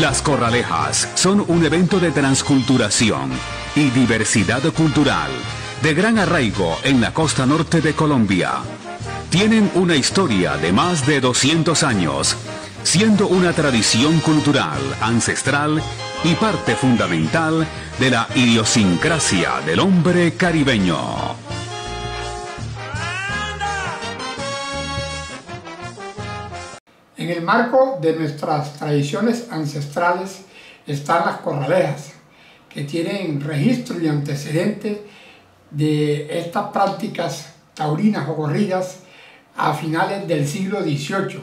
Las Corralejas son un evento de transculturación y diversidad cultural de gran arraigo en la costa norte de Colombia. Tienen una historia de más de 200 años, siendo una tradición cultural, ancestral y parte fundamental de la idiosincrasia del hombre caribeño. En el marco de nuestras tradiciones ancestrales están las corralejas, que tienen registro y antecedentes de estas prácticas taurinas o corridas a finales del siglo XVIII,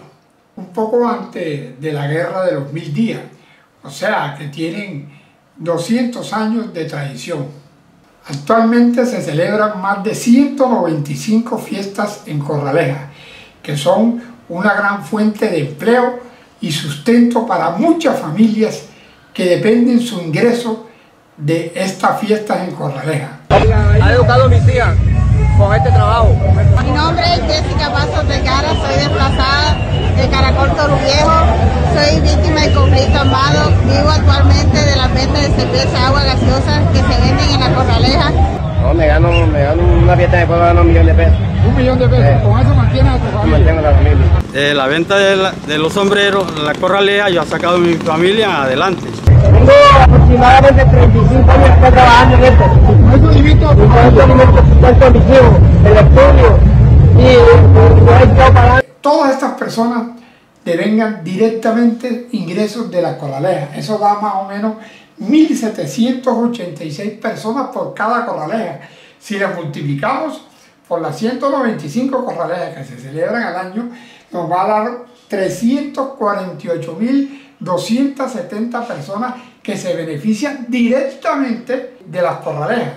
un poco antes de la Guerra de los Mil Días, o sea que tienen 200 años de tradición. Actualmente se celebran más de 195 fiestas en Corraleja, que son una gran fuente de empleo y sustento para muchas familias que dependen su ingreso de estas fiestas en Corraleja. Ha educado a mis hijas con este trabajo. Mi nombre es Jessica Pasos de Cara, soy desplazada de Caracol Toro Viejo, soy víctima de conflicto armado, vivo actualmente de la venta de cerveza, agua gaseosa que se venden en la Corraleja. No, me gano, me gano una fiesta de pueblo, gano un millón de pesos. Un millón de pesos, con eso mantienes a tu familia. Mantengo a la familia. De la venta de, la- de los sombreros, la corralea, yo he sacado a mi familia adelante. Tengo aproximadamente 35 años que trabajando en esto. ¿Cuánto limito a tu Y con familia? esto alimento sustento a mis hijos, el estudio y eh, yo he estado pagando. Todas estas personas devengan directamente ingresos de la corraleja. Eso da más o menos 1.786 personas por cada corraleja. Si las multiplicamos por las 195 corralejas que se celebran al año, nos va a dar 348.270 personas que se benefician directamente de las corralejas.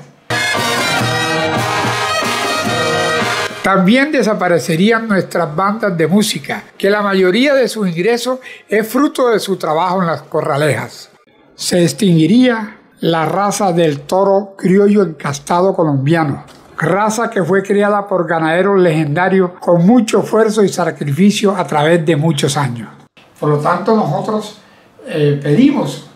También desaparecerían nuestras bandas de música, que la mayoría de sus ingresos es fruto de su trabajo en las corralejas. Se extinguiría la raza del toro criollo encastado colombiano, raza que fue criada por ganaderos legendarios con mucho esfuerzo y sacrificio a través de muchos años. Por lo tanto, nosotros eh, pedimos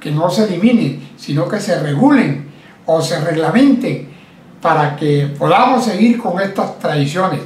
que no se eliminen, sino que se regulen o se reglamenten para que podamos seguir con estas tradiciones.